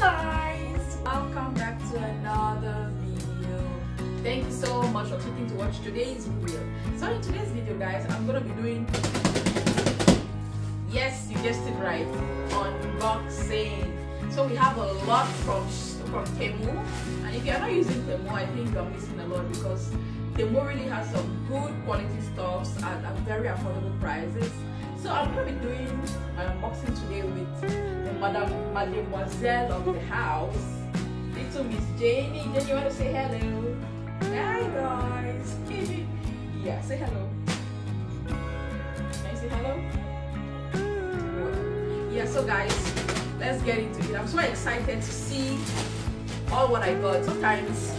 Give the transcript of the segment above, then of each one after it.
guys. Welcome back to another video. Thank you so much for clicking to watch today's video. So in today's video guys i'm gonna be doing yes you guessed it right unboxing. So we have a lot from from Temu. And if you're not using Temu I think you're missing a lot because Temu really has some good quality stuffs at, at very affordable prices so I'm going to be doing my unboxing today with Madame Mademoiselle of the house little Miss Janie. Janie you want to say hello? Hi guys. Yeah say hello. Can you say hello? Yeah so guys let's get into it. I'm so excited to see all what i got. Sometimes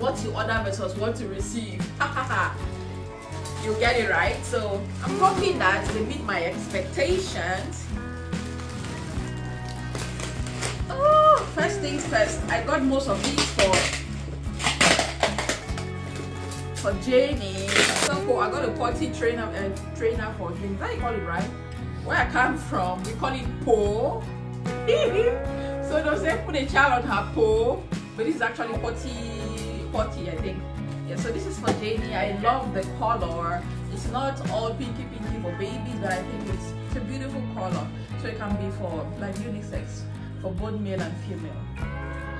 what you order versus what you receive you get it right so i'm hoping that they meet my expectations oh first things first i got most of these for for Janie. So cool. I got a potty trainer uh, trainer for Janie. Is that you call it right? Where I come from, we call it po. so they'll say put a child on her paw, but this is actually potty potty, I think. Yeah, so this is for Janie. I love the color. It's not all pinky pinky for babies, but I think it's, it's a beautiful color. So it can be for like unisex, for both male and female.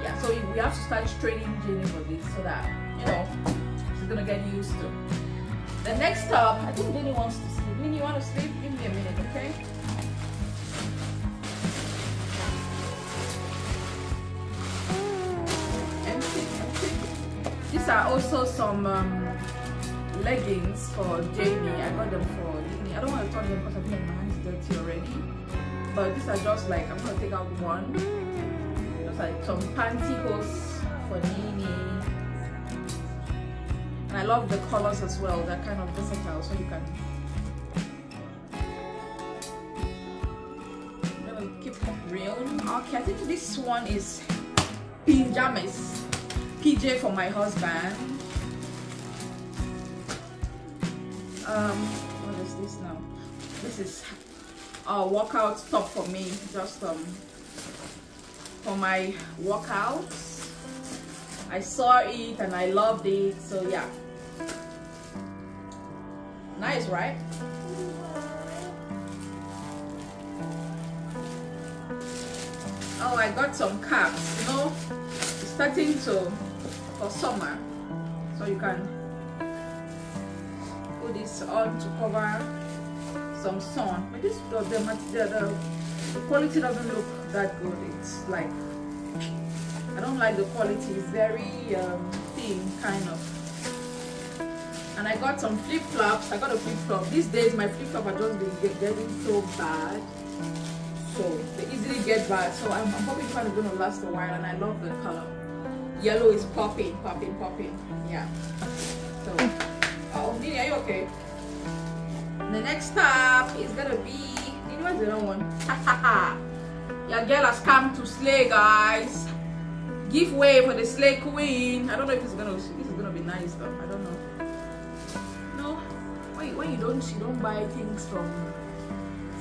Yeah, so we have to start training Janie for this so that, you know, she's gonna get used to. The next up, I think Janie wants to sleep. Minnie, you want to sleep? Give me a minute, okay? These are also some um, leggings for Jamie. I got them for Nini. I don't want to turn them because I feel like my hands dirty already. But these are just like, I'm going to take out one. Just like some pantyhose for Nini. And I love the colors as well. They're kind of versatile so you can keep real. Okay, I think this one is pajamas. PJ for my husband. Um, what is this now? This is a workout top for me. Just um for my workouts. I saw it and I loved it. So yeah. Nice, right? Oh, I got some caps. You know, starting to for summer. So you can put this on to cover some sun. But this the the, the, the quality doesn't look that good. It's like I don't like the quality. It's very um, thin kind of. And I got some flip-flops. I got a flip-flop. These days my flip-flop are just been getting so bad. So they easily get bad. So I'm, I'm going to last a while and I love the color yellow is popping, popping, popping. Yeah. So, oh, Nini, are you okay? The next stop is gonna be. Nini, what's the other one? Your girl has come to slay, guys. Give way for the slay queen. I don't know if it's gonna. This is gonna be nice though. I don't know. No, when you, when you don't, you don't buy things from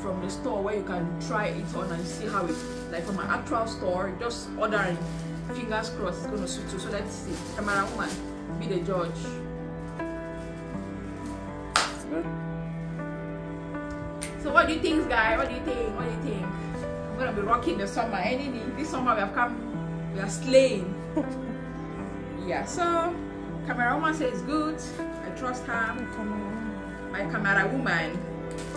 from the store where you can try it on and see how it like from an actual store. Just ordering fingers crossed it's gonna suit you. So let's see. Camera woman be the judge. So what do you think guys what do you think? What do you think? I'm gonna be rocking the summer. Any this summer we have come we are slaying. Yeah so camera woman says good. I trust her. My camera woman.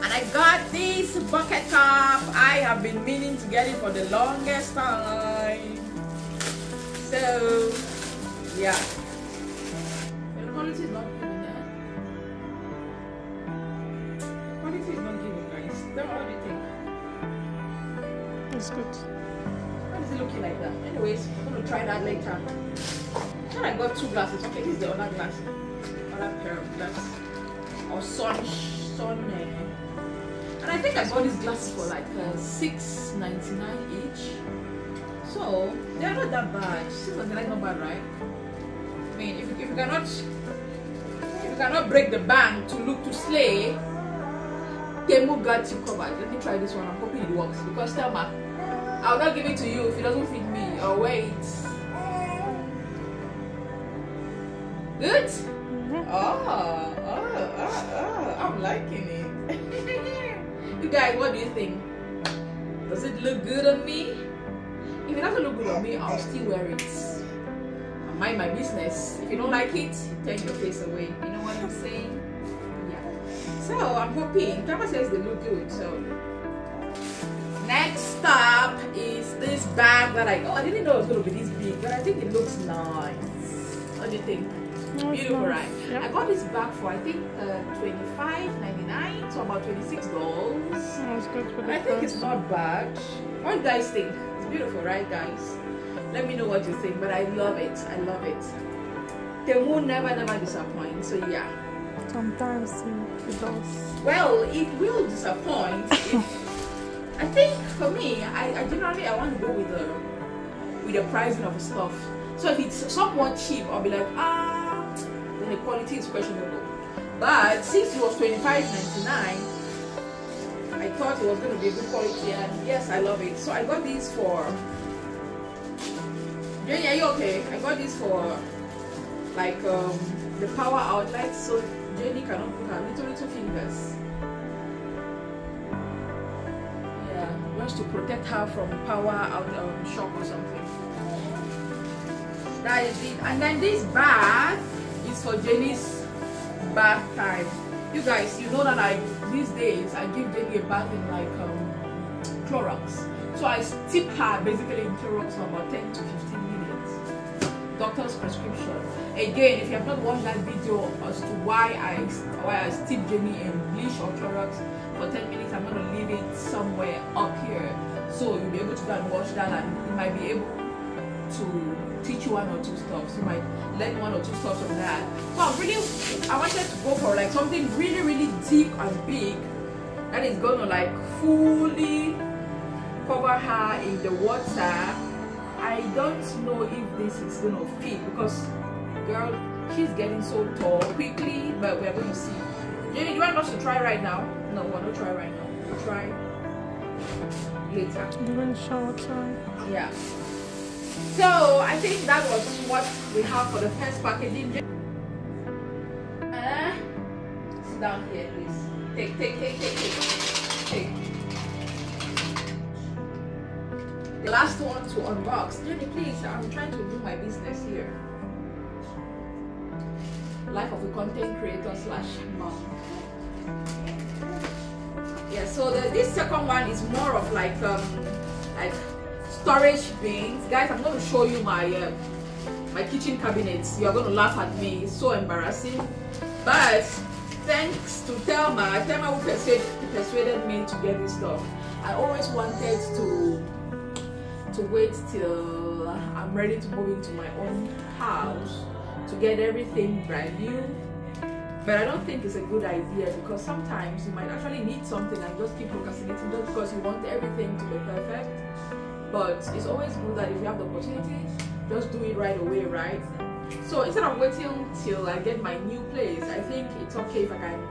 And I got this bucket top. I have been meaning to get it for the longest time. So, yeah. The quality is not giving. Quality is not giving, guys. What do you think? It's good. Why is it looking like that? Anyways, I'm going to try that later. Then I got two glasses. Okay, this is the other glass. Other pair of glasses. Or sun, sun. Uh, and I think I bought these glasses for like uh, six ninety nine each. So they're not that bad. Six ninety nine not bad, right? I mean, if, if you cannot if you cannot break the bank to look to slay, Temu got you covered. Let me try this one. I'm hoping it works because Thelma, I'll not give it to you if it doesn't fit me. Oh wait. Good? Oh, oh, oh, oh, I'm liking it. you guys, what do you think? Does it look good on me? If it doesn't look good on me, I'll still wear it. I mind my business. If you don't like it, turn your face away. You know what I'm saying? Yeah. So I'm hoping. Kama says they look good. So next up is this bag that I oh I didn't know it was gonna be this big, but I think it looks nice. What do you think? Beautiful, nice. right? Yeah. I got this bag for I think uh, 25.99 so about 26 dollars. That's good for And the I think it's not bad. What do you guys think? Beautiful, right, guys? Let me know what you think, but I love it. I love it. Temu never, never disappoint. So yeah. Sometimes it does. Well, it will disappoint. I think for me, I, I generally I want to go with the with the pricing of stuff. So if it's somewhat cheap, I'll be like, ah, then the quality is questionable. But since it was twenty five ninety nine, I thought it was going to be a good quality, and yes, I love it. So I got these for. Jenny, are you okay? I got these for like um, the power outlet, so Jenny cannot put her little little fingers. Yeah, wants to protect her from power out um, shock or something. That is it. And then this bag is for Jenny's bath time. You guys, you know that I these days I give Jenny a bath in like um, Clorox. So I steep her basically in Clorox for about 10 to 15 minutes. Doctor's prescription. Again, if you have not watched that video as to why I why I steep Jenny in bleach or Clorox for 10 minutes, I'm gonna leave it somewhere up here. So you'll be able to go and watch that and you might be able to teach you one or two stuff. So you might learn one or two stuff from that. So I really I wanted to go for like something really, really deep and big that is gonna like fully cover her in the water. I don't know if this is gonna fit because girl, she's getting so tall quickly, but we're going to see. Jenny, do you want us to try right now? No, we're not try right now. We'll try later. During shower time. Yeah. So I think that was what we have for the first packaging. Uh, sit down here, please. Take, take, take, take, take, take. The last one to unbox. Jenny, please. I'm trying to do my business here. Life of a content creator slash mom. Yeah. So the, this second one is more of like um like storage bins. Guys i'm going to show you my uh, my kitchen cabinets. You're going to laugh at me. It's so embarrassing. But thanks to Thelma Thelma who persuaded, persuaded me to get this stuff i always wanted to to wait till i'm ready to move into my own house to get everything brand new. But I don't think it's a good idea because sometimes you might actually need something and just keep procrastinating just because you want everything to be perfect. But it's always good that if you have the opportunity, just do it right away, right? So instead of waiting till I get my new place, I think it's okay if I can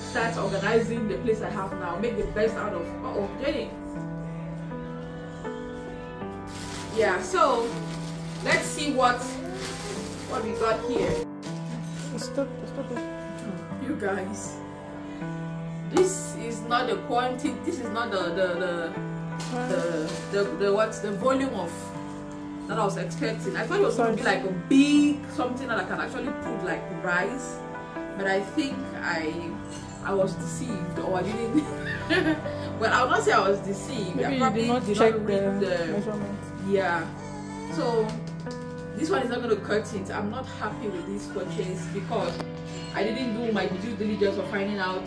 start organizing the place I have now, make the best out of oh Jenny. Yeah, so let's see what what we got here. Stop, stop it. Hmm, you guys this is not the quantity this is not the the the the, the, the what's the volume of that I was expecting. I thought it was going to be like a big something that I can actually put like rice, but I think I I was deceived or I didn't. well, I will not say I was deceived. I Maybe you did not did check not the the measurement. yeah. So this one is not going to cut it. I'm not happy with this purchase because I didn't do my due diligence of finding out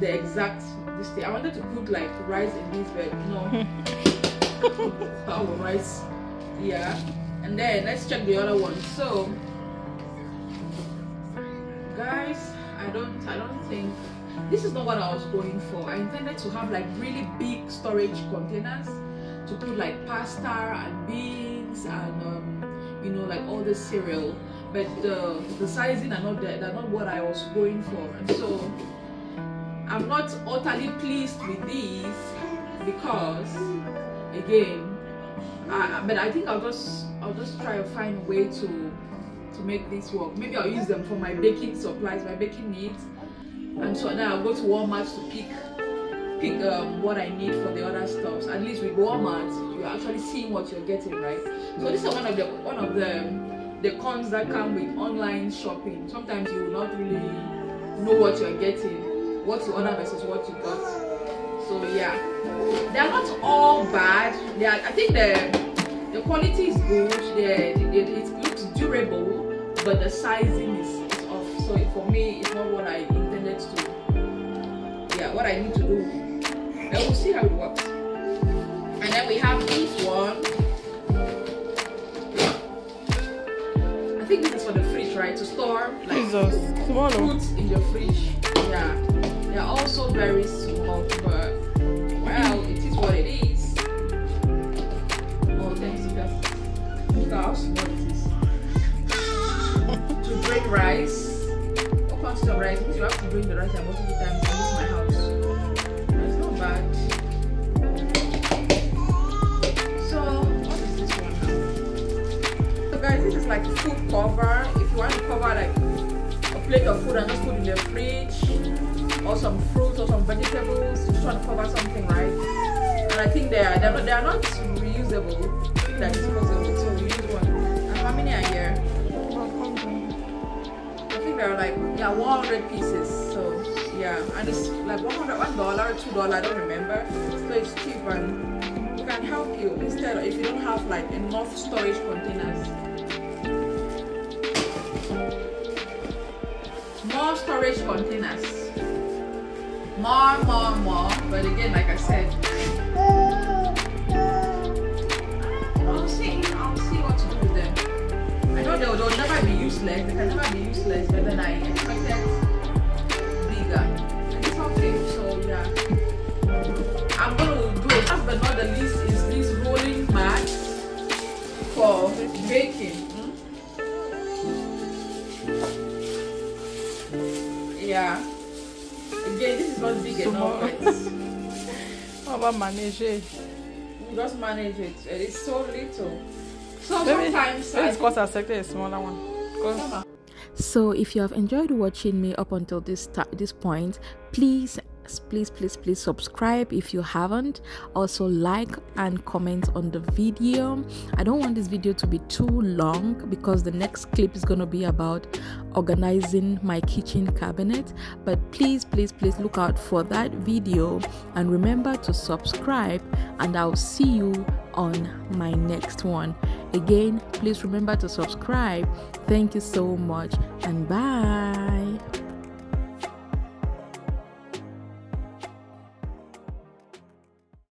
the exact this thing. I wanted to put like rice in this, but no. Our rice, yeah. And then let's check the other one. So, guys, I don't, I don't think this is not what I was going for. I intended to have like really big storage containers to put like pasta and beans and um, you know like all the cereal. But the the sizing are not that, they're not what I was going for, and so I'm not utterly pleased with these because again I, but I think I'll just I'll just try to find a way to to make this work. Maybe I'll use them for my baking supplies my baking needs. And so now I'll go to Walmart to pick pick um, what I need for the other stuffs. At least with Walmart you're actually seeing what you're getting right? So this is one of the one of the the cons that come with online shopping. Sometimes you will not really know what you're getting what you order versus what you got. So yeah. They are not all bad. They are, i think the the quality is good. The, the, it looks durable but the sizing is, is off. So for me it's not what i intended to yeah what i need to do. And we'll see how it works. And then we have this one think this is for the fridge right to store like Jesus. Small. oh. in your fridge yeah they're also very small but well it is what it is oh thanks you guys look how small it is to bring rice what comes to rice you have to bring the rice multiple times plate of food and just put in the fridge or some fruits or some vegetables. Just trying to cover something right? And i think they are they're not, they are not reusable. I think they're disposable so we use one and how many are here? 100. i think there are like yeah 100 pieces. So yeah. And it's like 100 one dollar two dollar i don't remember. So it's cheap and can help you instead if you don't have like enough storage containers more storage containers. More more more. But again like i said again this is not big Small. enough How about manage it? we just manage it eh, it's so little so Maybe, sometimes maybe I it's because I selected a smaller one. Because So, if you have enjoyed watching me up until this ta- this point, please, please, please, please subscribe if you haven't. Also, like and comment on the video. I don't want this video to be too long because the next clip is gonna be about organizing my kitchen cabinet. But please, please, please look out for that video and remember to subscribe. And I'll see you on my next one. Again, please remember to subscribe. Thank you so much and bye.